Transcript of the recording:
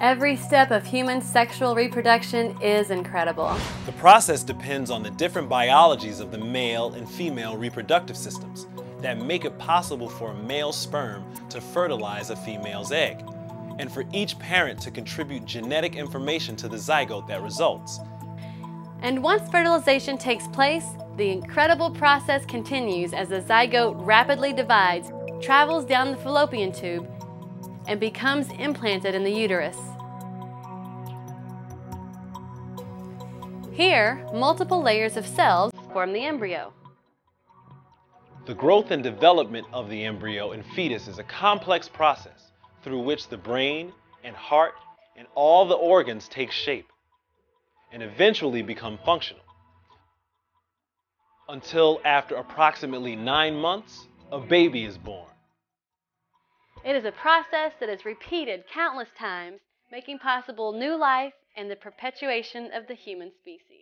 Every step of human sexual reproduction is incredible. The process depends on the different biologies of the male and female reproductive systems that make it possible for a male sperm to fertilize a female's egg, and for each parent to contribute genetic information to the zygote that results. And once fertilization takes place, the incredible process continues as the zygote rapidly divides, travels down the fallopian tube, and becomes implanted in the uterus. Here, multiple layers of cells form the embryo. The growth and development of the embryo and fetus is a complex process through which the brain and heart and all the organs take shape and eventually become functional. Until after approximately nine months, a baby is born. It is a process that is repeated countless times, making possible new life and the perpetuation of the human species.